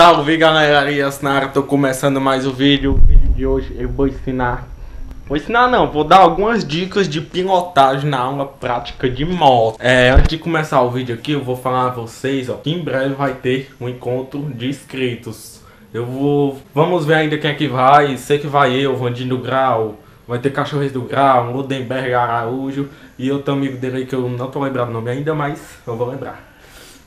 Salve galera, Arias Nara, tô começando mais o vídeo. O vídeo de hoje eu vou ensinar. Vou ensinar não, vou dar algumas dicas de pilotagem na aula prática de moto. É, antes de começar o vídeo aqui, eu vou falar a vocês ó, que em breve vai ter um encontro de inscritos. Eu vou. Vamos ver ainda quem é que vai. Sei que vai eu, Vandinho Grau. Vai ter Cachorros do Grau, Ludenberg Araújo e outro amigo dele que eu não tô lembrando o nome ainda, mas eu vou lembrar.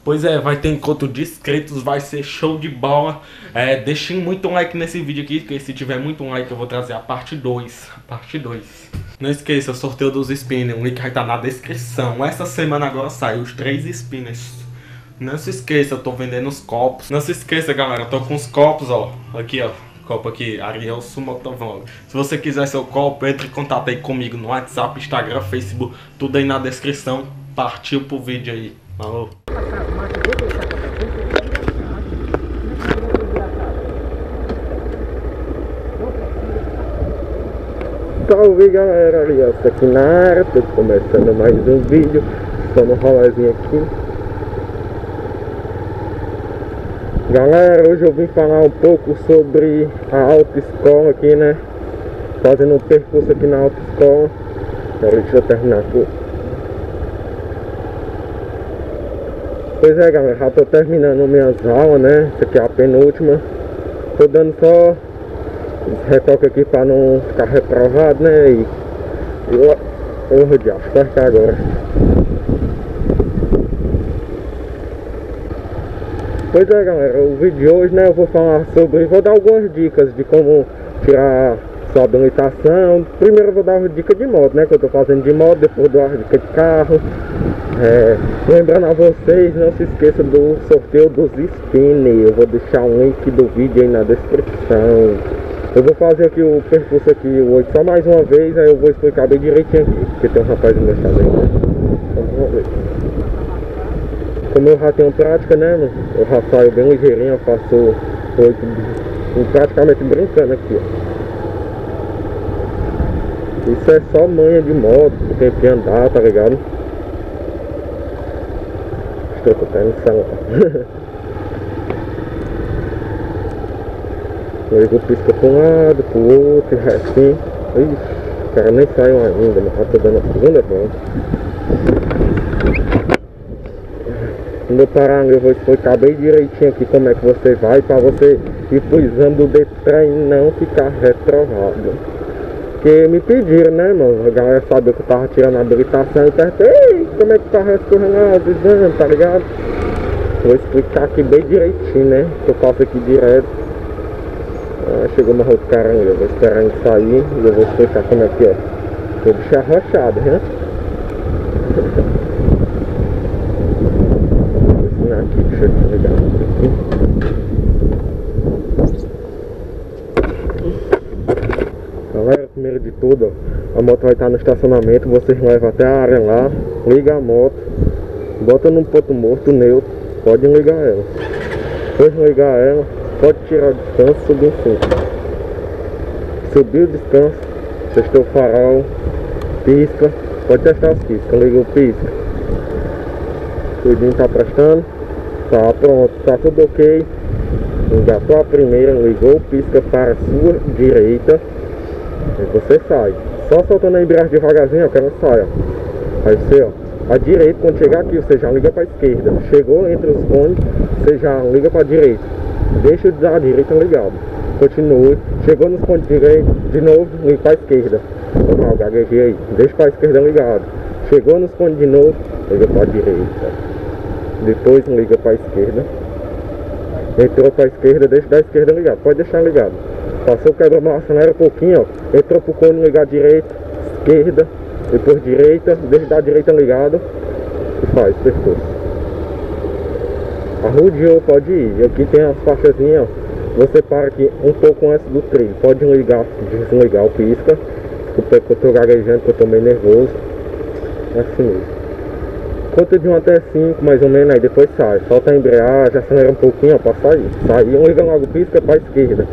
Pois é, vai ter encontro de inscritos, vai ser show de bola. É, deixem muito like nesse vídeo aqui, porque se tiver muito like eu vou trazer a parte 2. A parte 2. Não esqueça, o sorteio dos spinners, o link vai estar na descrição. Essa semana agora saiu os três spinners. Não se esqueça, eu tô vendendo os copos. Não se esqueça, galera, eu tô com os copos, ó. Aqui, ó. Copo aqui, Ariel Sumotovlog. Se você quiser seu copo, entre em contato aí comigo no WhatsApp, Instagram, Facebook, tudo aí na descrição. Partiu pro vídeo aí. Falou. Salve galera, Ariel aqui na área, tô começando mais um vídeo, estou no rolezinho aqui. Galera, hoje eu vim falar um pouco sobre a autoescola aqui, né? Fazendo um percurso aqui na autoescola. Peraí, deixa eu terminar aqui. Pois é galera, já tô terminando minhas aulas, né? Essa aqui é a penúltima. Tô dando só retoque aqui para não ficar reprovado, né? E, e ó, oh, diabo, certo agora. Pois é galera, o vídeo de hoje né, eu vou falar sobre, vou dar algumas dicas de como tirar sua habilitação. Primeiro eu vou dar uma dica de moto, né? Que eu tô fazendo de moto, depois dou uma dica de carro. É, lembrando a vocês, não se esqueça do sorteio dos spinner. Eu vou deixar um link do vídeo aí na descrição. Eu vou fazer aqui o percurso aqui hoje só mais uma vez, aí eu vou explicar bem direitinho aqui, porque tem um rapaz engraçado aí, né? Então vamos ver. Como eu já tenho prática, né, mano? Eu já saio bem ligeirinho, eu faço praticamente brincando aqui, ó. Isso é só manha de moto, tem que andar, tá ligado? Estou com o celular. Ligo pisca para um lado, para o outro, assim. Ixi, o cara nem saiu ainda, mas já tô dando a segunda volta. Quando eu parar, eu vou explicar bem direitinho aqui como é que você vai para você ir pro exame do Detran e não ficar reprovado. Porque me pediram, né, mano? A galera sabia que eu tava tirando a habilitação e perguntei, como é que tá escorrendo lá os exames, tá ligado? Vou explicar aqui bem direitinho, né? Que eu faço aqui direto. Ah, chegou uma outro ali, eu vou esperar ele sair e eu vou explicar como é que é. Vou deixar arrochado, né? Vou ensinar aqui, deixa eu aqui. Galera, primeiro de tudo, a moto vai estar no estacionamento, vocês levam até a área lá, liga a moto, bota num ponto morto neutro, pode ligar ela. Depois ligar ela, Pode tirar descanso, subir um pouco. Subiu o descanso, testou o farol, pisca. Pode testar os piscas, liga o pisca. Tudinho tá prestando. Tá pronto, tá tudo ok. Engatou a primeira, ligou o pisca para a sua direita. Aí você sai. Só soltando a embreagem devagarzinho, ó, que ela sai, ó. Aí você, ó. A direita, quando chegar aqui, você já liga para a esquerda. Chegou entre os cones, você já liga para a direita. Deixa o da direita ligado. Continue. Chegou nos pontos direitos, de novo, liga para a esquerda. Normal, gaguejei aí. Deixa para a esquerda ligado. Chegou nos pontos de novo, liga para a direita. Depois liga para a esquerda. Entrou para a esquerda, deixa da esquerda ligado. Pode deixar ligado. Passou o quebra-mal, acelera um pouquinho, ó. Entrou pro cone ligar direita, esquerda, depois direita, deixa da direita ligado e faz percurso. Arrodeou, pode ir. Aqui tem as faixazinhas, Você para aqui um pouco antes do trilho. Pode ligar, desligar o pisca. Desculpa que eu tô gaguejando, que eu tô meio nervoso. É assim mesmo. Conta de 1 até 5, mais ou menos, aí depois sai. Solta a embreagem, acelera um pouquinho, ó, pra sair. Saiu, liga logo pisca pra esquerda.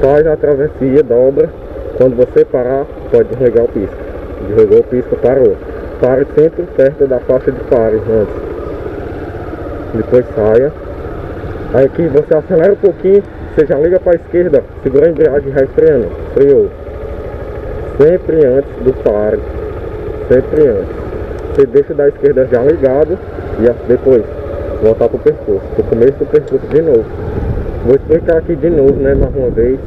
Faz a travessia, dobra. Quando você parar, pode desligar o pisca. Desligou o pisca, parou. Pare sempre perto da faixa de pare antes depois saia Aí aqui você acelera um pouquinho, você já liga para a esquerda, segura a embreagem e vai freando. Freou. Sempre antes do pare. Sempre antes. Você deixa da esquerda já ligado e depois voltar para o percurso. Para o começo do percurso de novo. Vou explicar aqui de novo, né, mais uma vez.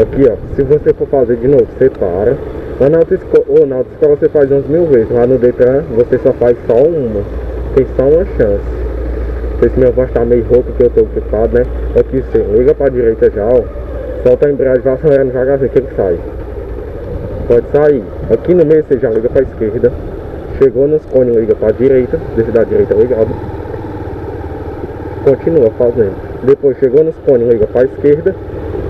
Aqui, ó, se você for fazer de novo, você para. Lá na autoescola, ou na autoescola você faz uns mil vezes. Lá no Detran você só faz só uma. Tem só uma chance. Não sei se minha voz tá meio rouca que eu tô ocupado, né? Aqui você liga pra direita já, ó. Solta a embreagem, vai acelerando devagarzinho que ele sai. Pode sair. Aqui no meio você já liga pra esquerda. Chegou nos cones, liga pra direita. Deixa da direita ligado. Continua fazendo. Depois chegou nos cones, liga pra esquerda.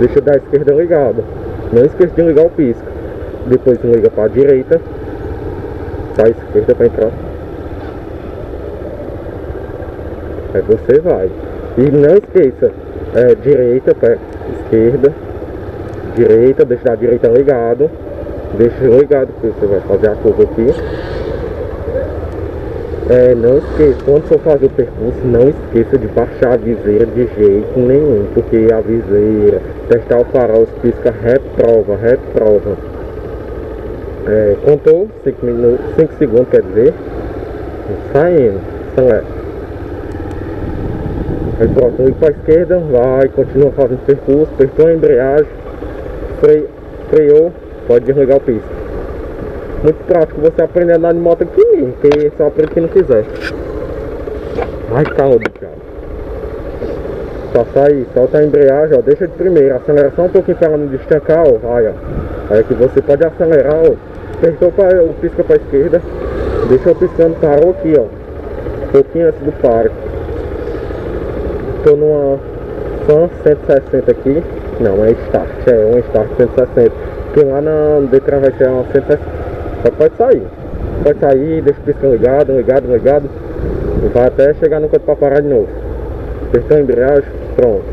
Deixa da esquerda ligado. Não esqueça de ligar o pisca. Depois liga para a direita. Para a esquerda para entrar. Aí você vai. E não esqueça. É, direita para esquerda. Direita, deixa a direita ligado. Deixa ligado que você vai fazer a curva aqui. É, não esqueça, quando for fazer o percurso, não esqueça de baixar a viseira de jeito nenhum, porque a viseira, testar o farol, pisca, reprova, reprova. É, contou 5 minutos, 5 segundos quer dizer, saindo, acelera. Ir para a esquerda, vai, continua fazendo percurso, apertou a embreagem, freio, freou, pode desligar o pisca muito prático você aprender a andar de moto aqui, porque só aprende quem não quiser. Ai, calma do cara. Só sai, solta a embreagem, ó, deixa de primeira, acelera só um pouquinho para ela não destancar, ó, aí, ó. Aí que você pode acelerar, ó, apertou para o pisca para a esquerda, deixa eu piscando, parou aqui, ó, um pouquinho antes do pare. Tô numa Fan 160 aqui, não, é Start, é um Start 160, porque lá na Detran vai ser uma 160. Só pode sair. Pode sair, deixa o piscão ligado, ligado, ligado. E vai até chegar no canto para parar de novo. Apertou a embreagem, pronto.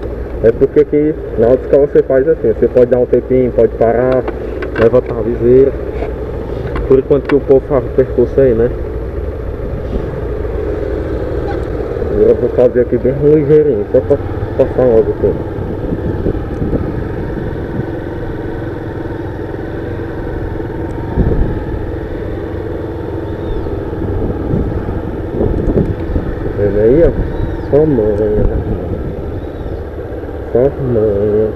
É porque que na autoescola você faz assim, você pode dar um tempinho, pode parar, levantar a viseira. Por enquanto que o povo faz o percurso aí, né? Agora eu vou fazer aqui bem ligeirinho, só para passar logo tudo. vendo aí, ó. Só manha, né? Só manha.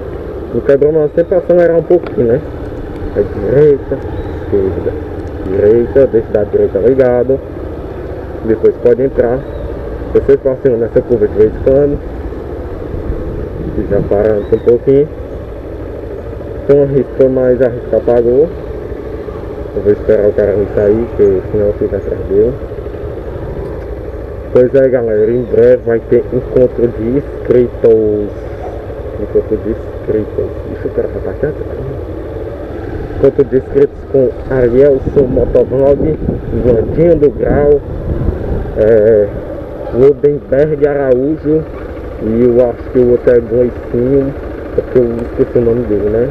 No quebra-mão sempre acelerar um pouquinho, né? Aí direita, esquerda. Direita, deixa da direita ligado. Depois pode entrar. Vocês passam nessa curva de vez em quando. E já parando um pouquinho. Então arriscou, mas arriscar apagou. Eu vou esperar o cara sair, porque senão fica atrás dele. Pois é galera, em breve vai ter encontro de inscritos. Encontro de inscritos. Deixa eu gravar aqui atrás. Encontro de inscritos com Arielson Motovlog, Vandinho do Grau, é, Ludenberg Araújo e eu acho que o outro é Gleicinho, porque eu esqueci o nome dele, né?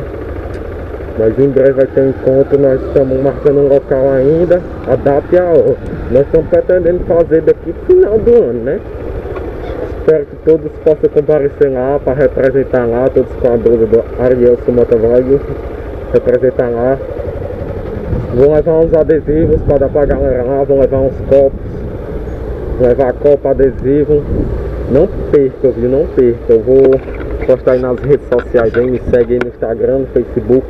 Mas em breve vai ter um encontro, nós estamos marcando um local ainda, a data e a hora. Nós estamos pretendendo fazer daqui final do ano, né? Espero que todos possam comparecer lá para representar lá, todos com a blusa do Ariel Sumotovlog, representar lá. Vou levar uns adesivos para dar para a galera lá, vou levar uns copos, levar copo, adesivo. Não perca, viu? Não perca. Eu vou postar aí nas redes sociais aí, me segue aí no Instagram, no Facebook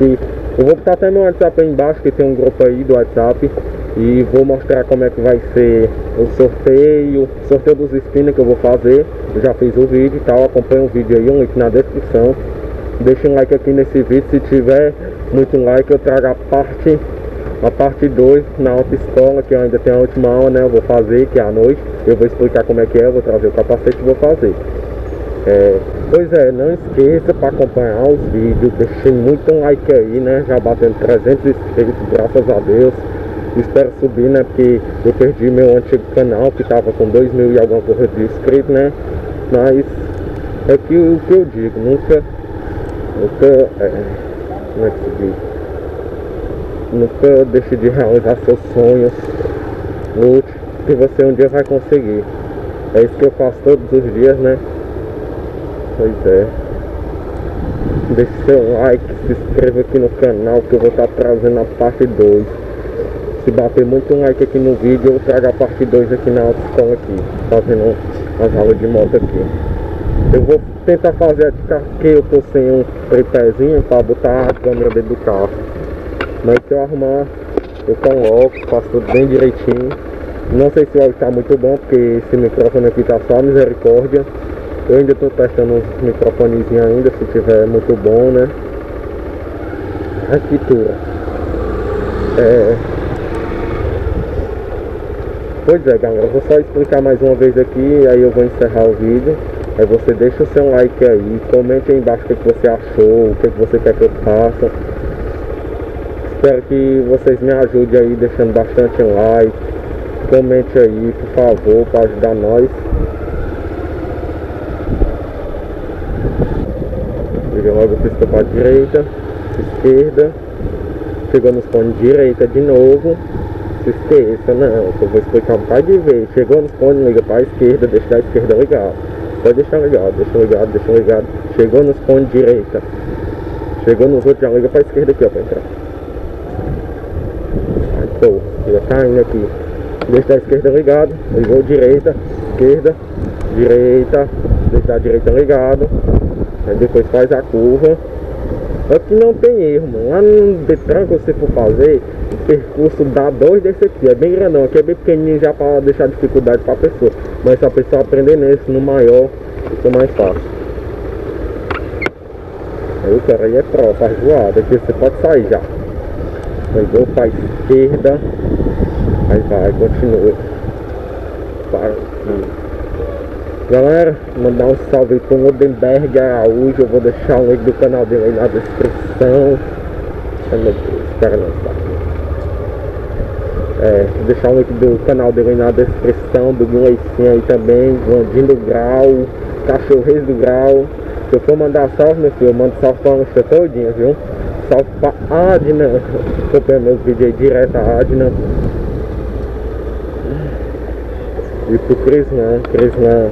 que eu vou botar até meu WhatsApp aí embaixo, que tem um grupo aí do WhatsApp. E vou mostrar como é que vai ser o sorteio, sorteio dos spinners que eu vou fazer. Eu já fiz o vídeo e tal, acompanha o vídeo aí, um link na descrição. Deixa um like aqui nesse vídeo, se tiver muito like eu trago a parte a parte 2 na autoescola, que ainda tem a última aula, né? Eu vou fazer, que é à noite. Eu vou explicar como é que é, vou trazer o capacete e vou fazer. É, pois é, não esqueça para acompanhar os vídeos, deixei muito like aí, né? Já batendo 300 inscritos, graças a Deus. Espero subir, né? Porque eu perdi meu antigo canal que tava com 2 mil e alguma coisa de inscritos, né? Mas é que o que eu digo, nunca, nunca, é, como é que se diz? Nunca deixe de realizar seus sonhos, lute, que você um dia vai conseguir. É isso que eu faço todos os dias, né? Pois é. Deixe seu like, se inscreva aqui no canal que eu vou estar trazendo a parte 2. Se bater muito like aqui no vídeo, eu trago a parte 2 aqui na autoescola aqui, fazendo as aulas de moto aqui. Eu vou tentar fazer aqui eu tô sem um tripézinho para botar a câmera dentro do carro. Mas se eu arrumar, eu coloco, faço tudo bem direitinho. Não sei se o áudio está muito bom, porque esse microfone aqui tá só misericórdia. Eu ainda estou testando uns microfonezinhos ainda, se tiver muito bom, né? Arquitetura. É... Pois é, galera, vou só explicar mais uma vez aqui, aí eu vou encerrar o vídeo. Aí você deixa o seu like aí, comente aí embaixo o que, você achou, o que você quer que eu faça. Espero que vocês me ajudem aí, deixando bastante like. Comente aí, por favor, para ajudar nós. Vira logo pista para direita, esquerda. Chegou nos pontos direita de novo. Se esqueça, não, eu vou explicar um par de vezes. Chegou nos pontos, liga para a esquerda, deixa a esquerda ligado. Pode deixar ligado, deixa ligado, deixa ligado. Chegou nos pontos direita. Chegou nos outros, já liga para a esquerda aqui, ó, para entrar. Aí, pô, já tá indo aqui. Deixa a esquerda ligado, ligou direita, esquerda, direita, deixa a direita ligado. Aí depois faz a curva. Aqui não tem erro, mano. Lá no Detran que você for fazer, o percurso dá dois desse aqui. É bem grandão. Aqui é bem pequenininho já para deixar dificuldade para a pessoa. Mas se a pessoa aprender nesse, no maior, fica mais fácil. Aí o cara aí é pró, faz voada. Aqui você pode sair já. Pegou para a esquerda. Aí vai, continua. Para. Galera, mandar um salve para o Odenberg Araújo. Eu vou deixar o link do canal dele aí na descrição. Ai meu Deus, espera não está. É, deixar o link do canal dele aí na descrição, do Gleicinho aí também, Vandinho do Grau, Cachorreiro do Grau. Se eu for mandar salve, meu filho, eu mando salve pra lista todinha, viu? Salve pra Adna, acompanha meus vídeos aí direto a Adna. E pro Crisman, Crisman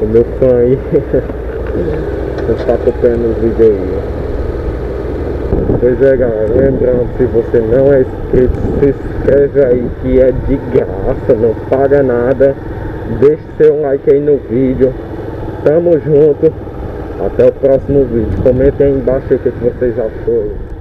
o meu fã aí está acompanhando os vídeos aí. Pois é galera, lembrando, se você não é inscrito, se inscreve aí que é de graça, não paga nada. Deixe seu like aí no vídeo. Tamo junto. Até o próximo vídeo. Comentem aí embaixo o que vocês acharam.